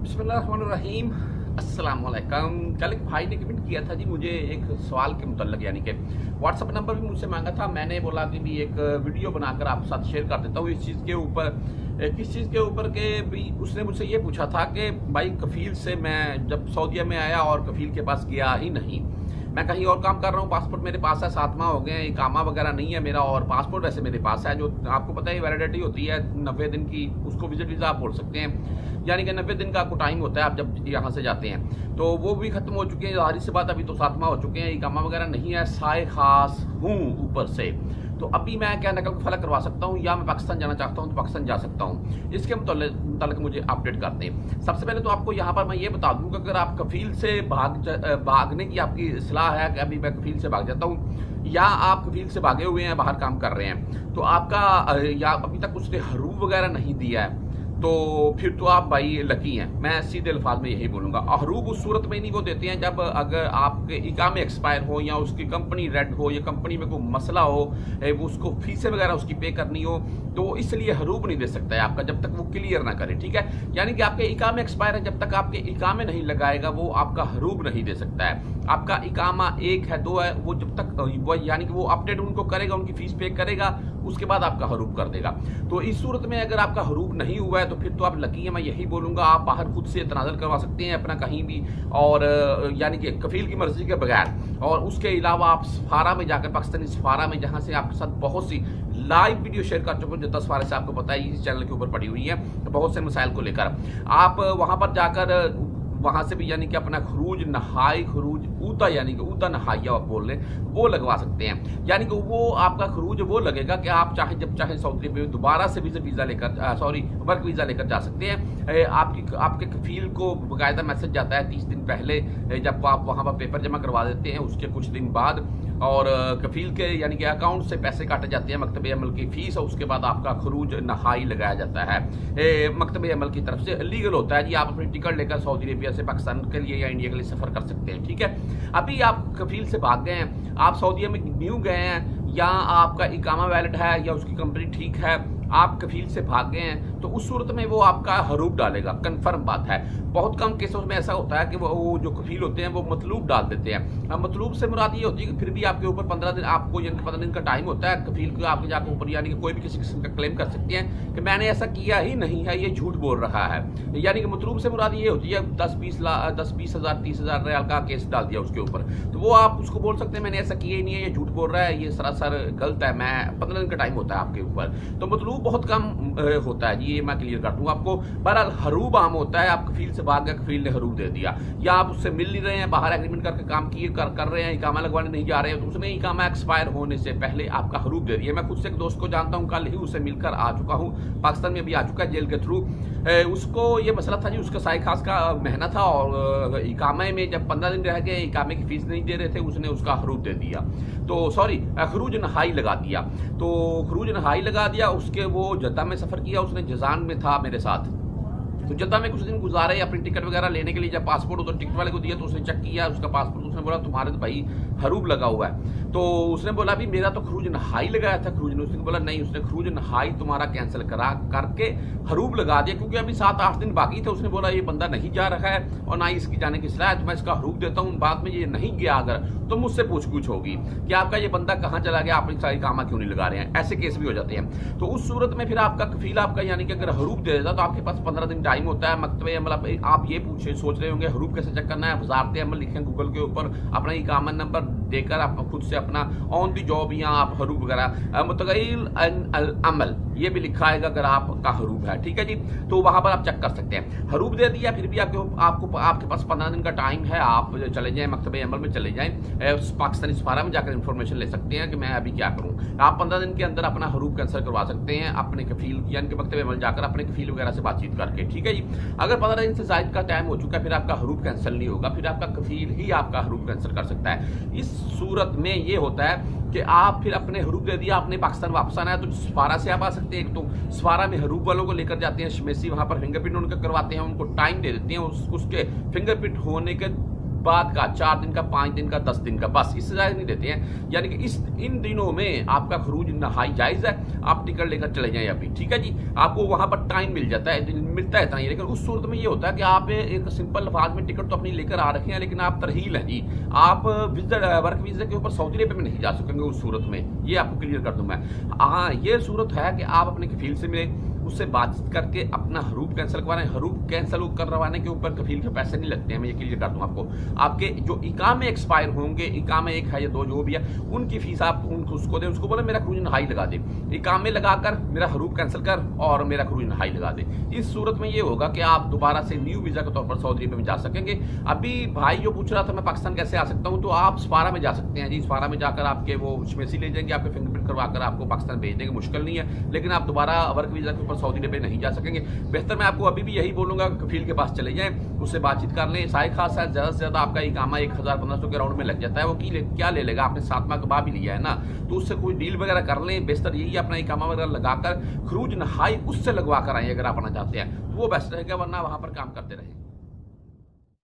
अस्सलाम वालेकुम कल एक भाई ने कमेंट किया था जी, मुझे एक सवाल के मुतलक यानी कि व्हाट्सअप नंबर भी मुझसे मांगा था। मैंने बोला कि भी एक वीडियो बनाकर आपके साथ शेयर कर देता हूँ। इस चीज़ के ऊपर किस चीज़ के ऊपर के भी उसने मुझसे ये पूछा था कि भाई कफील से मैं जब सऊदीया में आया और कफील के पास गया ही नहीं। मैं कहीं और काम कर रहा हूँ पासपोर्ट मेरे पास है सात माह हो गए कामा वगैरह नहीं है मेरा और पासपोर्ट वैसे मेरे पास है, जो आपको पता है वैलिडिटी होती है, नब्बे दिन की उसको विज़िट वीज़ा आप बोल सकते हैं। यानी कि नब्बे दिन का आपको टाइम होता है आप जब यहाँ से जाते हैं। तो वो भी खत्म हो चुके हैं, ज़ाहिर सी बात, अभी तो सातवा हो चुके हैं कामा वगैरह नहीं है साय खास हूँ ऊपर से। तो अभी मैं क्या नकल को फलक करवा सकता हूँ, या मैं पाकिस्तान जाना चाहता हूँ तो पाकिस्तान जा सकता हूँ। इसके मुतल मुझे अपडेट कर दें सबसे पहले तो आपको यहाँ पर मैं ये बता दूँ कि अगर आप कफील से भाग भागने की आपकी सलाह है कि अभी मैं कफील से भाग जाता हूँ, या आप कफील से भागे हुए हैं, बाहर काम कर रहे हैं तो आपका या अभी तक उसने हरूफ वगैरह नहीं दिया है तो फिर तो आप भाई लकी हैं। मैं सीधे अल्फाज में यही बोलूँगा। अहरूब उस सूरत में नहीं वो देते हैं जब अगर आपके इकाम एक्सपायर हो या उसकी कंपनी रेड हो, या कंपनी में कोई मसला हो वो उसको फीसें वगैरह उसकी पे करनी हो तो इसलिए हरूब नहीं दे सकता है आपका जब तक वो क्लियर ना करे, ठीक है? यानी कि आपके इकाम एक्सपायर है, जब तक आपके इकामे नहीं लगाएगा, वो आपका हरूब नहीं दे सकता है। आपका इकामा एक है, दो है, वो जब तक यानी कि वो अपडेट उनको करेगा, उनकी फ़ीस पे करेगा, उसके बाद आपका हरूब कर देगा। तो इस सूरत में अगर आपका हरूब नहीं हुआ है तो फिर तो आप लकी है, मैं यही बोलूँगा, आप बाहर खुद से तनाजल करवा सकते हैं अपना कहीं भी और यानी कि कफील की मर्ज़ी के बगैर। और उसके अलावा आप सफारा में जाकर, पाकिस्तानी सफारा में, जहाँ से आपके साथ बहुत सी लाइव वीडियो शेयर कर चुके हैं, जो दस बारह से आपको पता है, इस चैनल के ऊपर पड़ी हुई है, बहुत से मसाइल को लेकर। आप वहाँ पर जाकर वहाँ से भी यानी कि अपना खरूज नहाई खरूज ऊता यानी कि ऊता नहाइया आप बोल रहे वो लगवा सकते हैं। यानी कि वो आपका खरूज वो लगेगा कि आप चाहे, जब चाहे सऊदी अरब दोबारा से भी वीज़ा लेकर सॉरी वर्क वीज़ा लेकर जा सकते हैं। आपकी, आपके कफील को बाकायदा मैसेज जाता है, तीस दिन पहले जब आप वहाँ पर पेपर जमा करवा देते हैं, उसके कुछ दिन बाद और कफील के, यानी कि अकाउंट से पैसे काटे जाते हैं मकतब अमल की फ़ीस और उसके बाद आपका खरूज नहाई लगाया जाता है। मकतब अमल की तरफ़ से लीगल होता है जी आप अपनी टिकट लेकर सऊदी अरबिया से पाकिस्तान के लिए या इंडिया के लिए सफ़र कर सकते हैं, ठीक है? अभी आप कफील से भाग गए हैं। आप सऊदी में न्यू गए हैं, या आपका इकामा वैलिड है, या उसकी कंपनी ठीक है? आप कफील से भाग गए हैं तो उस सूरत में वो आपका हरूप डालेगा। कंफर्म बात है। बहुत कम केसों में ऐसा होता है कि वो जो कफील होते हैं, वो मतलूब डाल देते हैं। मतलूब से मुराद ये होती है कि फिर भी आपके ऊपर पंद्रह दिन, आपको यानी पंद्रह दिन का टाइम होता है, कफील को आपके जाकर ऊपर यानी कि कोई भी किसी किस्म का क्लेम कर सकते हैं कि मैंने ऐसा किया ही नहीं है, ये झूठ बोल रहा है। यानी कि मतलूब से मुराद ये होती है, दस बीस लाख दस बीस हज़ार, तीस हज़ार रियाल का केस डाल दिया उसके ऊपर। तो वो आप उसको बोल सकते हैं, मैंने ऐसा किया ही नहीं है, ये झूठ बोल रहा है, ये सरासर गलत है, मैं पंद्रह दिन का टाइम होता है आपके ऊपर। तो मतलूब बहुत कम होता है। जी ये मैं क्लियर कर दूँगा आपको। बहरहाल हरूब आम होता है। आप कफील से भाग गए कफील ने हरूब दे दिया। या आप उससे मिल नहीं रहे हैं बाहर एग्रीमेंट करके काम किए कर, कर रहे हैं इकामा लगवाने नहीं जा रहे हैं तो उसने इकामा एक्सपायर होने से पहले आपका हरूब दे दिया। मैं खुद से एक दोस्त को जानता हूँ कल ही उससे मिलकर आ चुका हूँ। पाकिस्तान में भी आ चुका है जेल के थ्रू उसको ये मसला था जी उसका साई खास का महना था और इकामे में जब पंद्रह दिन रह गए इकामे की फ़ीस नहीं दे रहे थे उसने उसका हरूब दे दिया। तो सॉरी खरूज नहाई लगा दिया। तो खरूज नहाई लगा दिया उसके वो जद्दा में सफ़र किया उसने जजान में था मेरे साथ। तो जद्दा में कुछ दिन गुजारे अपनी टिकट वगैरह लेने के लिए, जब पासपोर्ट उधर टिकट वाले को दिया तो उसने चेक किया, उसका पासपोर्ट, उसने बोला, तुम्हारे तो भाई हरूब लगा हुआ है। तो उसने बोला भी मेरा तो खरूज नहाई लगाया था, खरूज ने। उसने बोला, नहीं, उसने खरूज नहाई तुम्हारा कैंसिल करा करके हरूब लगा दिया, क्योंकि अभी सात आठ दिन बाकी थे। उसने बोला, ये बंदा नहीं जा रहा है और ना ही इसकी जाने की सलाह तो मैं इसका हरूब देता हूँ, बाद में ये नहीं गया अगर तो मुझसे पूछ होगी। कि आपका ये बंदा कहाँ चला गया, आप सारी कामा क्यों नहीं लगा रहे हैं? ऐसे केस भी हो जाते हैं। तो उस सूरत में फिर आपका कफील आपका, यानी कि अगर हरूब दे देता तो आपके पास पंद्रह दिन टाइम होता है मकतबे मतलब आप ये पूछे सोच रहे होंगे हरूब कैसे चेक करना है? वजारत अमल लिखें गूगल के ऊपर, अपना ये कामन नंबर देकर आप खुद से अपना ऑन दी जॉब या आप हरूब वगैरह। मुतगैल अमल, ये भी लिखा है अगर आपका हरूब है, ठीक है जी? तो वहाँ पर आप चेक कर सकते हैं। हरूब दे दिया, फिर भी आपके, आपको, आपके पास पंद्रह दिन का टाइम है, आप चले जाएँ मकतब अमल में चले जाएँ। पाकिस्तानी सफारा में जाकर इन्फॉर्मेशन ले सकते हैं कि मैं अभी क्या करूँ। आप पंद्रह दिन के अंदर अपना हरूब कैंसिल करवा सकते हैं, अपने कफील यानी कि मकतब अमल जाकर अपने कफील वगैरह से बातचीत करके, ठीक है जी? अगर पंद्रह दिन से जायद का टाइम हो चुका है फिर आपका हरूफ कैंसिल नहीं होगा फिर आपका कफील ही आपका हरूफ कैंसिल कर सकता है। इस सूरत में ये होता है कि आप फिर अपने हरूफ दे दिया आपने पाकिस्तान वापस आना है तो सफारा से आप आ सकते हैं एक तो। सफारा में हरूफ वालों को लेकर जाते हैं शमेसी वहाँ पर फिंगरप्रिंट उनका करवाते हैं उनको टाइम दे देते हैं उस, उसके फिंगरप्रिंट होने के बाद का, चार दिन का, पाँच दिन का, दस दिन का, बस इससे ज़्यादा नहीं देते हैं। यानी कि इस, इन दिनों में आपका खरूज नहाई जायज़ है, आप टिकट लेकर चले जाएँ अभी, ठीक है जी? आपको वहाँ पर टाइम मिल जाता है मिलता है लेकिन उस सूरत में ये होता है कि आप एक सिंपल लफाज में टिकट तो अपनी लेकर आ रखे हैं, लेकिन आप तरहील हैं जी। आप विज़िट वर्क वीज़ा के ऊपर सऊदी अरेबिया में नहीं जा सकेंगे उस सूरत में, ये आपको क्लियर कर दूँ मैं। हाँ ये सूरत है कि आप अपने कफील से मिले उससे बातचीत करके अपना हरूप कैंसिल करवाना हरूप कैंसिल करवाने के ऊपर कफील के पैसे नहीं लगते हैं, मैं ये क्लियर कर दूँ आपको। आपके जो इकामे एक्सपायर होंगे इकामे एक है या दो, जो भी है, उनकी फ़ीस आप उनको उसको दें, उसको बोले, मेरा क्रूज हाई लगा दे। इकामे लगाकर मेरा हरूप कैंसिल कर और मेरा क्रूज हाई लगा दे। इस सूरत में ये होगा कि आप दोबारा से न्यू वीज़ा के तौर पर सऊदी अरब में जा सकेंगे। अभी भाई जो पूछ रहा था मैं पाकिस्तान कैसे आ सकता हूँ तो आप सफारा में जा सकते हैं जी। सफारा में जाकर आपके वो उसमें ले जाएँगे, आपके फिंगरप्रिंट करवाकर आपको पाकिस्तान भेज देंगे, मुश्किल नहीं है। लेकिन आप दोबारा वर्क वीज़ा के ऊपर सऊदी अरब नहीं जा सकेंगे। बेहतर मैं आपको अभी भी यही बोलूँगा कफील के पास चले जाएँ उससे बातचीत कर लें। साय खास है ज़्यादा से ज़्यादा आपका इकामा एक हज़ार पंद्रह सौ के राउंड में लग जाता है। वो की ले, क्या ले लेगा? आपने सातवा कबाब भी लिया है ना? तो उससे कोई डील वगैरह कर लें। बेहतर यही अपना इकामा वगैरह लगाकर खरूज नहाई उससे लगवा कर आए अगर आप आना चाहते हैं। तो वो बेस्ट रहेगा वरना वहाँ पर काम करते रहें।